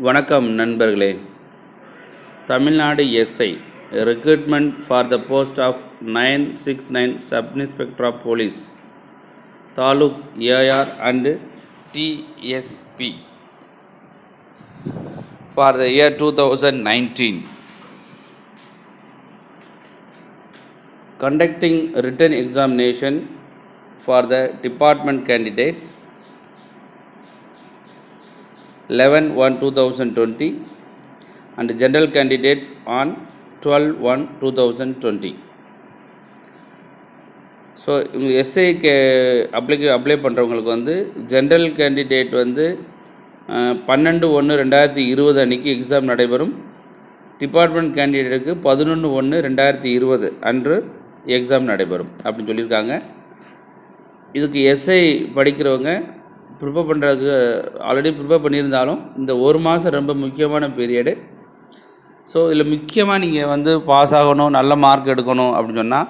வணக்கம் நண்பர்களே. Tamil Nadu SI recruitment for the post of nine six nine sub inspector of police taluk AR and TSP for the year two thousand nineteen conducting written examination for the department candidates 11 1 2020 and general candidates on 12 1 2020 so இவங்க எஸ்ஐக்கு அப்ளைக்கு apply பண்ணுறவங்களுக்கு வந்து general candidate வந்து பன்னெண்டு ஒன்று ரெண்டாயிரத்தி இருபது அன்னைக்கு எக்ஸாம் நடைபெறும். டிபார்ட்மெண்ட் கேண்டிடேட்டுக்கு பதினொன்று ஒன்று ரெண்டாயிரத்தி இருபது அன்று எக்ஸாம் நடைபெறும் அப்படின்னு சொல்லியிருக்காங்க. இதுக்கு எஸ்ஐ படிக்கிறவங்க ப்ரிப்பேர் பண்ணுறதுக்கு ஆல்ரெடி ப்ரிப்பேர் பண்ணியிருந்தாலும் இந்த ஒரு மாதம் ரொம்ப முக்கியமான பீரியடு ஸோ இதில் முக்கியமாக நீங்கள் வந்து பாஸ் ஆகணும் நல்ல மார்க் எடுக்கணும் அப்படின்னு சொன்னால்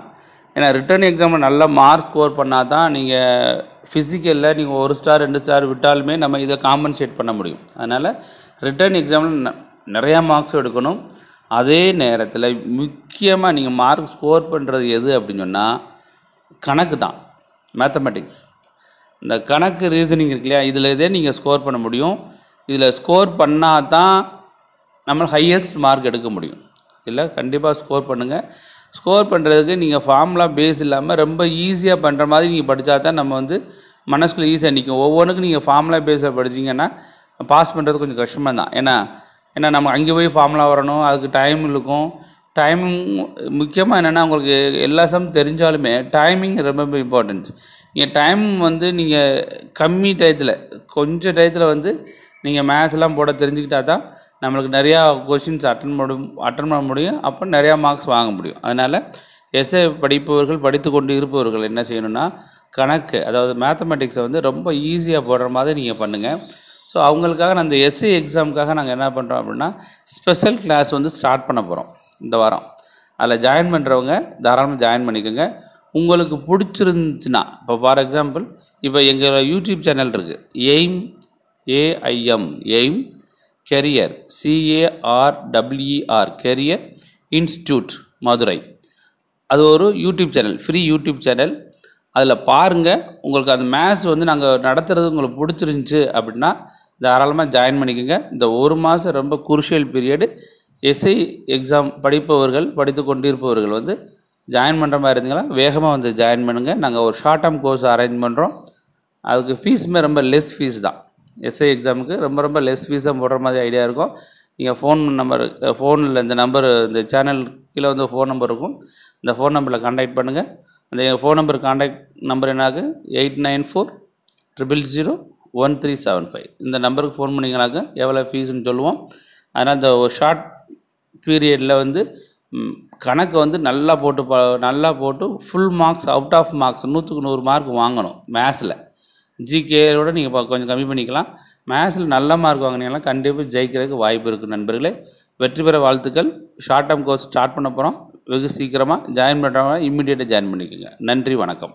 ஏன்னா ரிட்டர்ன் எக்ஸாமில் நல்ல மார்க் ஸ்கோர் பண்ணால் தான் நீங்கள் ஃபிசிக்கலில் நீங்கள் ஒரு ஸ்டார் ரெண்டு ஸ்டார் விட்டாலுமே நம்ம இதை காம்பன்சேட் பண்ண முடியும். அதனால் ரிட்டர்ன் எக்ஸாமில் நிறையா மார்க்ஸ் எடுக்கணும். அதே நேரத்தில் முக்கியமாக நீங்கள் மார்க் ஸ்கோர் பண்ணுறது எது அப்படின்னு சொன்னால் கணக்கு தான் மேத்தமெட்டிக்ஸ் இந்த கணக்கு ரீசனிங் இருக்கு இல்லையா? இதில் இதே நீங்கள் ஸ்கோர் பண்ண முடியும். இதில் ஸ்கோர் பண்ணால் தான் நம்ம ஹையஸ்ட் மார்க் எடுக்க முடியும். இல்லை? கண்டிப்பாக ஸ்கோர் பண்ணுங்கள் ஸ்கோர் பண்ணுறதுக்கு நீங்கள் ஃபார்முலா பேஸ் இல்லாமல் ரொம்ப ஈஸியாக பண்ணுற மாதிரி நீங்கள் படித்தா தான் நம்ம வந்து மனசுக்குள்ள ஈஸியாக நிற்கும் ஒவ்வொன்றுக்கும் நீங்கள் ஃபார்முலா பேஸில் படிச்சிங்கன்னா பாஸ் பண்ணுறது கொஞ்சம் கஷ்டமாக தான். ஏன்னா ஏன்னா நம்ம அங்கே போய் ஃபார்முலா வரணும். அதுக்கு டைம் இருக்கும். டைமிங் முக்கியமாக என்னென்னா உங்களுக்கு எல்லா சம் தெரிஞ்சாலுமே டைமிங் ரொம்ப இம்பார்ட்டன்ஸ் நீங்கள் டைம் வந்து நீங்கள் கம்மி டயத்தில் கொஞ்சம் டயத்தில் வந்து நீங்கள் மேத்ஸ்லாம் போட தெரிஞ்சுக்கிட்டா தான் நம்மளுக்கு நிறையா கொஷின்ஸ் அட்டன் பண்ண அட்டன் பண்ண முடியும். அப்போ நிறையா மார்க்ஸ் வாங்க முடியும். அதனால் எஸ்ஏ படிப்பவர்கள் படித்து கொண்டு இருப்பவர்கள் என்ன செய்யணும்னா கணக்கு அதாவது மேத்தமெட்டிக்ஸை வந்து ரொம்ப ஈஸியாக போடுற மாதிரி நீங்கள் பண்ணுங்கள் ஸோ அவங்களுக்காக நான் இந்த எஸ்ஏ எக்ஸாமுக்காக நாங்கள் என்ன பண்ணுறோம் அப்படின்னா ஸ்பெஷல் கிளாஸ் வந்து ஸ்டார்ட் பண்ண போகிறோம் இந்த வாரம். அதில் ஜாயின் பண்ணுறவங்க தாராளமாக ஜாயின் பண்ணிக்கோங்க. உங்களுக்கு பிடிச்சிருந்துச்சுன்னா இப்போ ஃபார் எக்ஸாம்பிள் இப்போ எங்கள் யூடியூப் சேனல் இருக்குது aim A I M aim career C A R W R career institute Madurai அது ஒரு YouTube channel free YouTube channel அதில் பாருங்கள் உங்களுக்கு அந்த மேத்ஸ் வந்து நாங்கள் நடத்துகிறது உங்களுக்கு பிடிச்சிருந்துச்சி அப்படின்னா தாராளமாக ஜாயின் பண்ணிக்கோங்க. இந்த ஒரு மாதம் ரொம்ப குருஷியல் பீரியடு எஸ்ஐ எக்ஸாம் படிப்பவர்கள் படித்து கொண்டிருப்பவர்கள் வந்து ஜாயின் பண்ணுற மாதிரி இருந்தீங்களா? வேகமாக வந்து ஜாயின் பண்ணுங்கள் நாங்கள் ஒரு ஷார்ட் டேர்ம் கோர்ஸ் அரேஞ்ச் பண்ணுறோம் அதுக்கு ஃபீஸுமே ரொம்ப லெஸ் ஃபீஸ் தான். எஸ்ஐ எக்ஸாமுக்கு ரொம்ப ரொம்ப லெஸ் ஃபீஸாக போடுற மாதிரி ஐடியா இருக்கும். நீங்கள் ஃபோன் நம்பர் ஃபோனில் இந்த நம்பர் இந்த சேனல் கீழே வந்து ஃபோன் நம்பர் இருக்கும். இந்த ஃபோன் நம்பரில் கான்டாக்ட் பண்ணுங்கள் அந்த phone number contact number என்னாகு eight nine four triple zero one three seven five இந்த நம்பருக்கு ஃபோன் பண்ணிங்கனாக்க எவ்வளோ ஃபீஸ்ன்னு சொல்லுவோம். அதனால் இந்த ஒரு ஷார்ட் பீரியடில் வந்து கணக்கு வந்து நல்லா போட்டு ப நல்லா போட்டு full marks out of marks நூற்றுக்கு நூறு மார்க் வாங்கணும் மேத்ஸில் ஜிகேயோட நீங்கள் கொஞ்சம் கம்மி பண்ணிக்கலாம். மேத்ஸில் நல்ல மார்க் வாங்கினீங்கன்னா கண்டிப்பாக ஜெயிக்கிறதுக்கு வாய்ப்பு இருக்குது நண்பர்களே. வெற்றி பெற வாழ்த்துக்கள். ஷார்ட் டேர்ம் கோர்ஸ் ஸ்டார்ட் பண்ண போகிறோம் வெகு சீக்கிரமாக ஜாயின் பண்ணுறவங்க இம்மிடியேட்டாக ஜாயின் பண்ணிக்கோங்க. நன்றி வணக்கம்.